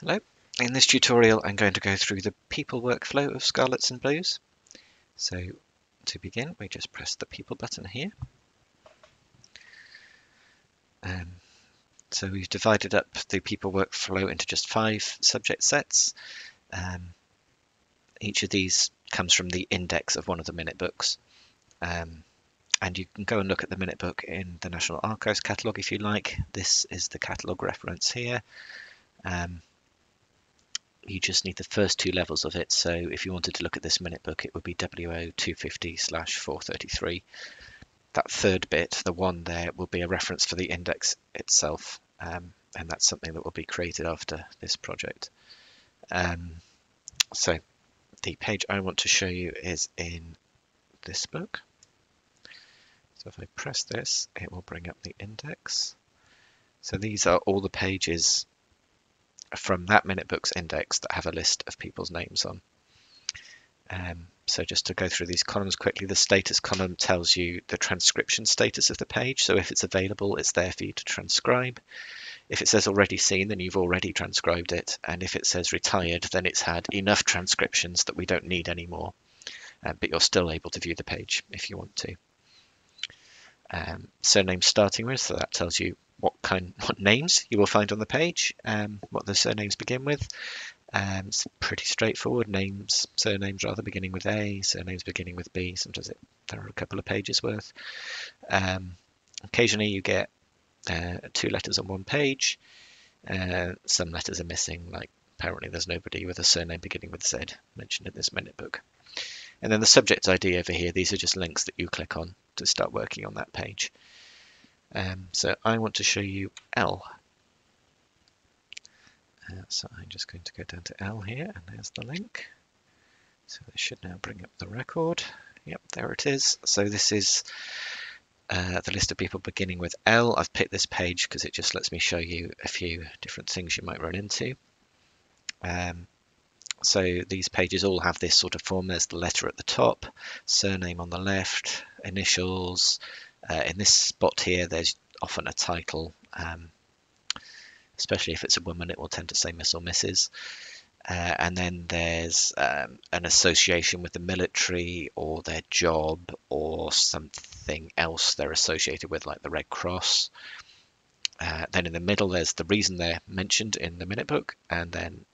Hello. In this tutorial I'm going to go through the people workflow of Scarlets and Blues. So to begin we just press the people button here. Um, so we've divided up the people workflow into just five subject sets. Um, each of these comes from the index of one of the minute books. Um, and you can go and look at the minute book in the National Archives catalogue if you like. This is the catalogue reference here. Um, you just need the first two levels of it. So if you wanted to look at this minute book, it would be WO 250 slash 433. That third bit, the one there, will be a reference for the index itself. Um, and that's something that will be created after this project. Um, so the page I want to show you is in this book. So if I press this, it will bring up the index. So these are all the pages from that minute books index that have a list of people's names on. Um, so just to go through these columns quickly, the status column tells you the transcription status of the page. So if it's available, it's there for you to transcribe. If it says already seen, then you've already transcribed it. And if it says retired, then it's had enough transcriptions that we don't need anymore. Um, but you're still able to view the page if you want to. Um, surname starting with, so that tells you what kind, what names you will find on the page, um, what the surnames begin with. Um, it's pretty straightforward. Names, surnames rather beginning with A, surnames beginning with B. Sometimes it, there are a couple of pages worth. Um, occasionally you get uh, two letters on one page. Uh, some letters are missing, like apparently there's nobody with a surname beginning with Z mentioned in this minute book. And then the subject ID over here, these are just links that you click on to start working on that page. Um, so I want to show you L. Uh, so I'm just going to go down to L here, and there's the link. So this should now bring up the record. Yep, there it is. So this is uh, the list of people beginning with L. I've picked this page because it just lets me show you a few different things you might run into. Um, so these pages all have this sort of form. There's the letter at the top, surname on the left, initials, uh, in this spot here, there's often a title, um, especially if it's a woman, it will tend to say Miss or Mrs. Uh, and then there's um, an association with the military or their job or something else they're associated with, like the Red Cross. Uh, then in the middle, there's the reason they're mentioned in the minute book, and then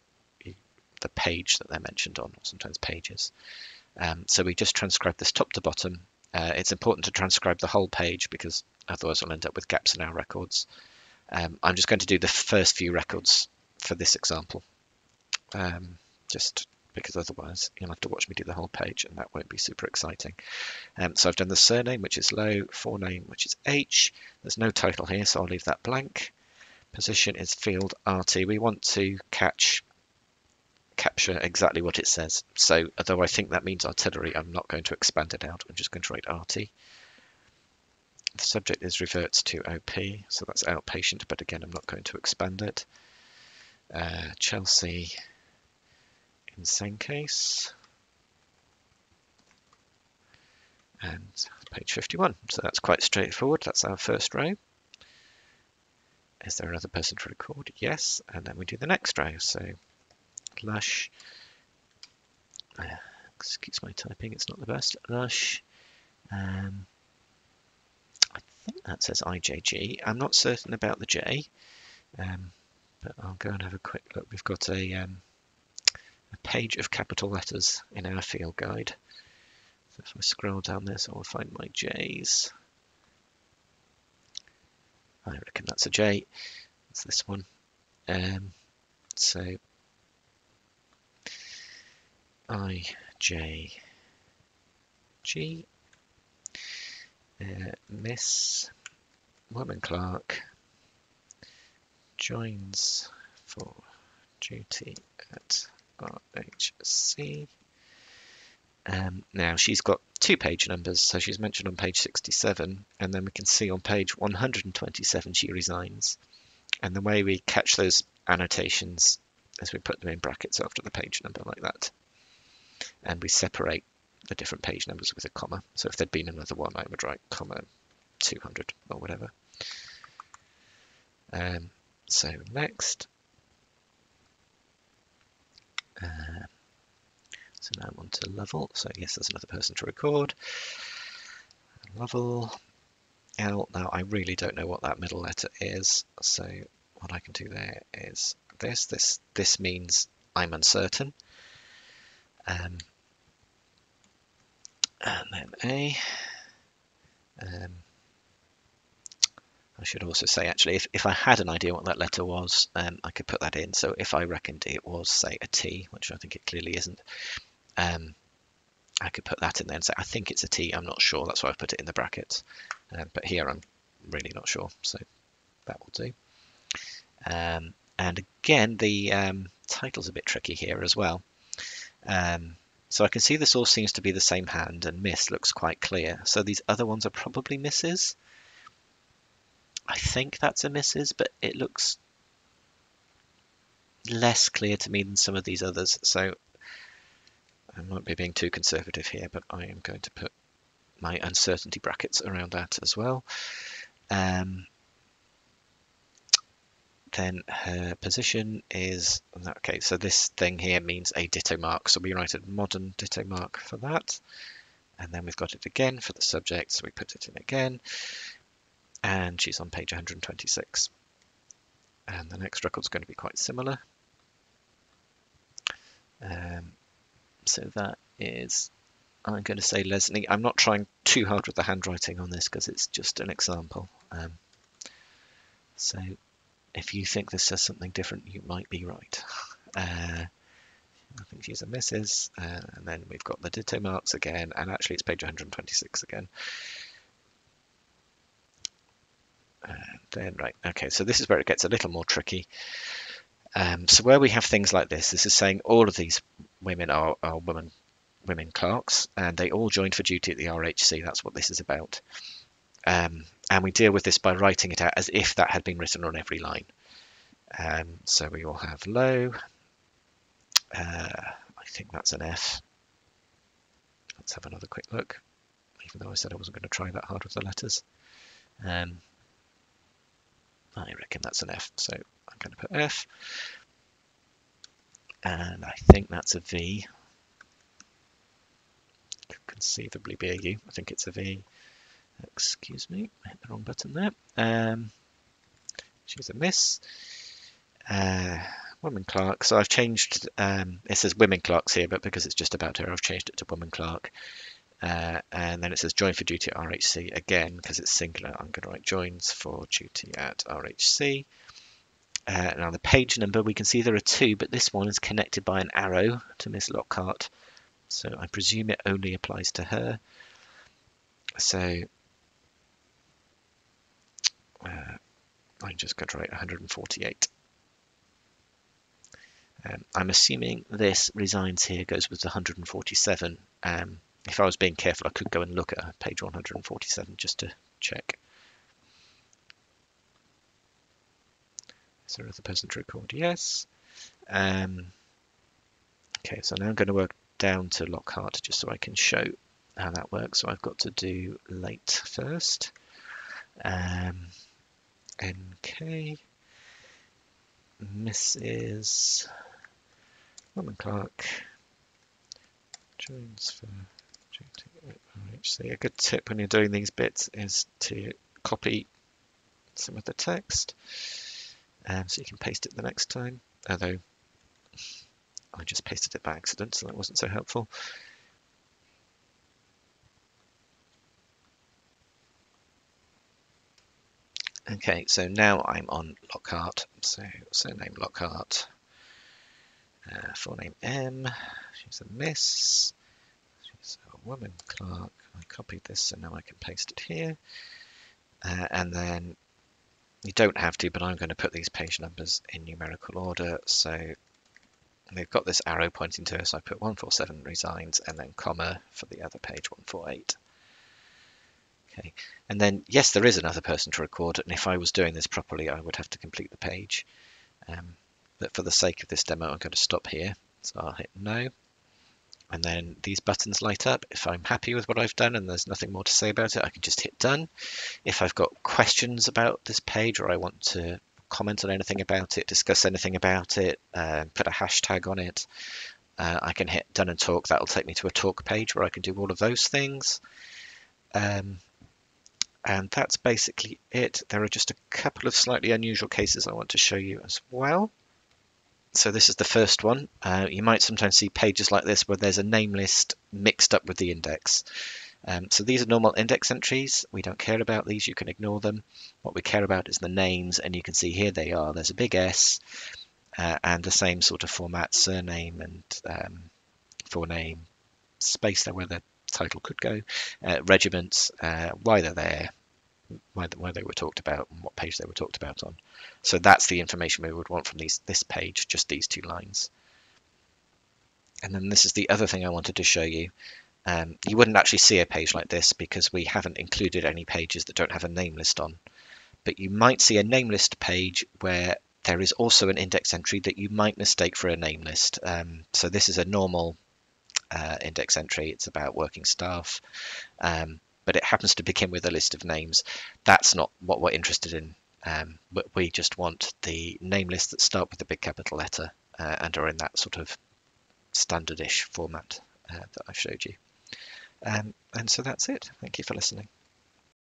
the page that they're mentioned on, or sometimes pages. Um, so we just transcribe this top to bottom uh, it's important to transcribe the whole page because otherwise we'll end up with gaps in our records. Um, I'm just going to do the first few records for this example, um, just because otherwise you'll have to watch me do the whole page and that won't be super exciting. Um, so I've done the surname, which is low, forename, which is H. There's no title here, so I'll leave that blank. Position is field RT. We want to catch capture exactly what it says. So although I think that means artillery, I'm not going to expand it out. I'm just going to write RT. The subject is reverts to OP, so that's outpatient, but again, I'm not going to expand it. Uh, Chelsea insane case. And page 51. So that's quite straightforward. That's our first row. Is there another person to record? Yes. And then we do the next row. So Lush. Uh, excuse my typing, it's not the best. Lush. Um, I think that says IJG. I'm not certain about the J, um, but I'll go and have a quick look. We've got a, um, a page of capital letters in our field guide. So if I scroll down this, I will find my J's. I reckon that's a J. It's this one. Um, so I J G uh, Miss Woman clerk joins for duty at RHC. Um, now she's got two page numbers, so she's mentioned on page 67, and then we can see on page 127 she resigns. And the way we catch those annotations is we put them in brackets after the page number like that and we separate the different page numbers with a comma. So if there'd been another one, I would write comma 200 or whatever. Um, so next, Uh, so now I'm on to Lovell. So yes, there's another person to record. Lovell. L. Now I really don't know what that middle letter is. So what I can do there is this. This this means I'm uncertain. Um, and then A. Um, I should also say, actually, if, if I had an idea what that letter was, um, I could put that in. So if I reckoned it was, say, a T, which I think it clearly isn't, um, I could put that in there and say, I think it's a T, I'm not sure. That's why I've put it in the brackets. Um, but here I'm really not sure, so that will do. Um, and again, the um, title's a bit tricky here as well. Um, so I can see this all seems to be the same hand and miss looks quite clear. So these other ones are probably misses. I think that's a misses, but it looks less clear to me than some of these others. So I might be being too conservative here, but I am going to put my uncertainty brackets around that as well. Um, then her position is okay so this thing here means a ditto mark. So we write a modern ditto mark for that. And then we've got it again for the subject. So we put it in again. And she's on page 126 and the next record is going to be quite similar. Um, so that is I'm going to say Leslie I'm not trying too hard with the handwriting on this because it's just an example. Um, so if you think this says something different, you might be right. Uh, I think she's a misses, uh, and then we've got the ditto marks again, and actually it's page 126 again. And then, right, okay, so this is where it gets a little more tricky. Um, so where we have things like this, this is saying all of these women are, are women, women clerks, and they all joined for duty at the RHC. That's what this is about. Um, and we deal with this by writing it out as if that had been written on every line. Um, so we will have low. Uh, I think that's an F. Let's have another quick look, even though I said I wasn't going to try that hard with the letters. Um, I reckon that's an F, so I'm going to put F. And I think that's a V. Could conceivably be a U. I think it's a V. Excuse me, I hit the wrong button there. Um, she's a miss. Uh, woman clerk. So I've changed, um, it says women clerks here, but because it's just about her, I've changed it to woman clerk. Uh, and then it says join for duty at RHC again, because it's singular. I'm going to write joins for duty at RHC. Uh, now the page number, we can see there are two, but this one is connected by an arrow to Miss Lockhart. So I presume it only applies to her. So uh, I'm just going to write 148. Um, I'm assuming this resigns here goes with 147. Um, if I was being careful, I could go and look at page 147 just to check. Is there another person to record? Yes. Um, okay, so now I'm going to work down to Lockhart just so I can show how that works. So I've got to do late first. Um, NK, Mrs. Woman clerk, joins for RHC. A good tip when you're doing these bits is to copy some of the text um, so you can paste it the next time. Although I just pasted it by accident, so that wasn't so helpful. Okay, so now I'm on Lockhart. So surname Lockhart, uh, full name M. She's a Miss. She's a woman clerk. I copied this, so now I can paste it here. Uh, and then you don't have to, but I'm going to put these page numbers in numerical order. So they've got this arrow pointing to us. So I put 147 resigns and then comma for the other page 148. Okay, and then yes, there is another person to record, and if I was doing this properly, I would have to complete the page. Um, but for the sake of this demo, I'm going to stop here. So I'll hit no. And then these buttons light up. If I'm happy with what I've done and there's nothing more to say about it, I can just hit done. If I've got questions about this page or I want to comment on anything about it, discuss anything about it, uh, put a hashtag on it. Uh, I can hit done and talk. That'll take me to a talk page where I can do all of those things. Um, and that's basically it. There are just a couple of slightly unusual cases I want to show you as well. So this is the first one. Uh, you might sometimes see pages like this where there's a name list mixed up with the index. Um, so these are normal index entries. We don't care about these. You can ignore them. What we care about is the names, and you can see here they are. There's a big S uh, and the same sort of format, surname and um, forename, space there where the title could go, uh, regiments, uh, why they're there, why, why they were talked about, and what page they were talked about on. So that's the information we would want from these this page, just these two lines. And then this is the other thing I wanted to show you. Um, you wouldn't actually see a page like this because we haven't included any pages that don't have a name list on. But you might see a name list page where there is also an index entry that you might mistake for a name list. Um, so this is a normal uh, index entry. It's about working staff, um, but it happens to begin with a list of names. That's not what we're interested in. Um, we just want the name lists that start with a big capital letter uh, and are in that sort of standardish format uh, that I've showed you. Um, and so that's it. Thank you for listening.